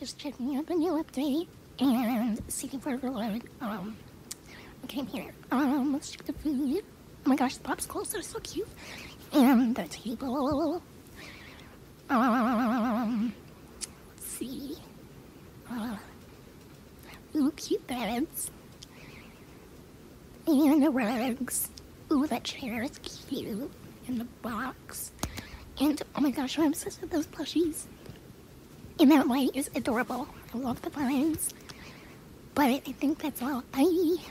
just checking out the new update and seeking for reward. Um, okay, here. Um, let's check the food. Oh my gosh, the popsicles are so cute. And the table. Um, let's see. Uh, ooh, cute beds. And the rugs. Ooh, that chair is cute. And the box. And oh my gosh, I'm obsessed with those plushies. And that light is adorable. I love the vines. But I think that's all. Bye.